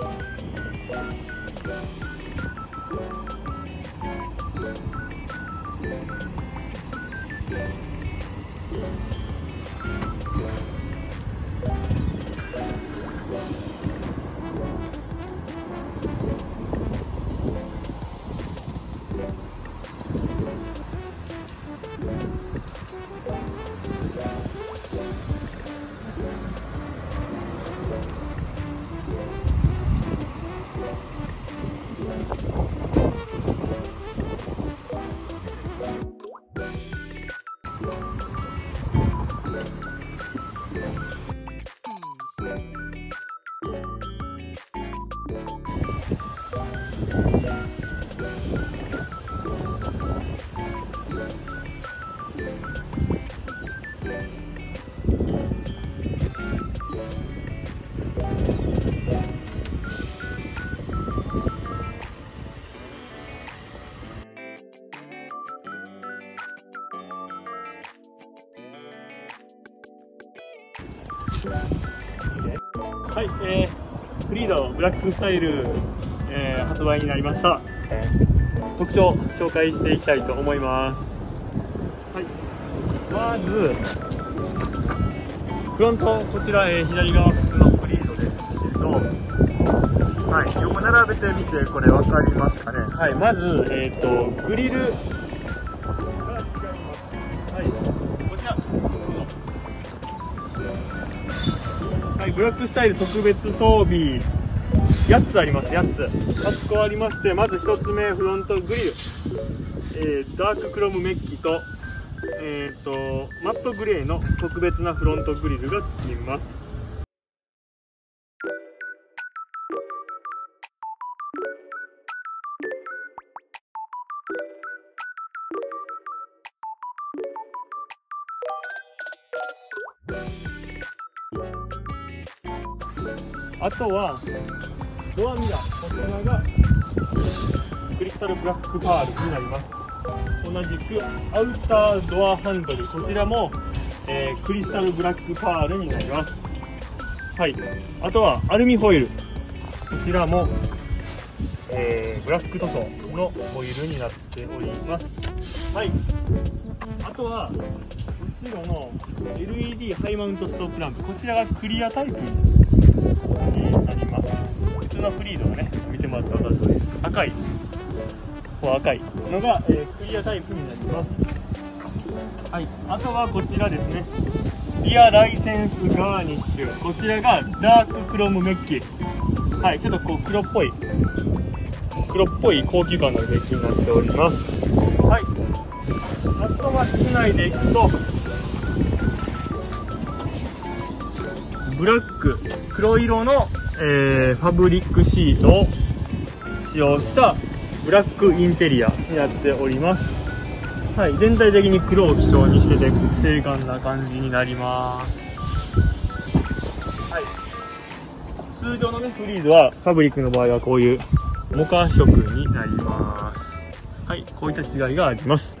Thank you. はい、えー、フリードブラックスタイル、えー、発売になりました、えー、特徴紹介していきたいと思います。はい。まずフロントこちら、えー、左側普通のフリードですけどはい横並べてみてこれ分かりますかね。はいまずえっ、とグリル。はいブラックスタイル特別装備8つあります8つ。8個ありましてまず1つ目フロントグリル、えー、ダーククロムメッキと,、えーと、マットグレーの特別なフロントグリルがつきます。あとはドアミラーこちらがクリスタルブラックパールになります。同じくアウタードアハンドルこちらも、えー、クリスタルブラックパールになります。はい。あとはアルミホイル。こちらも、えー、ブラック塗装のホイールになっております。はい。あとは後ろの LED ハイマウントストップランプ。こちらがクリアタイプ普通のフリードがね見てもらったら分かると赤いこう赤いのが、えー、クリアタイプになります。はい。あとはこちらですね。リアライセンスガーニッシュ。こちらがダーククロムメッキ。はい。ちょっとこう黒っぽい黒っぽい高級感のメッキになっております。はい。あとは室内でいくとブラック黒色の、えー、ファブリックシートを使用したブラックインテリアになっております。はい全体的に黒を基調にしてて清感な感じになります。はい。通常のねフリーズはファブリックの場合はこういうモカ色になります。はいこういった違いがあります。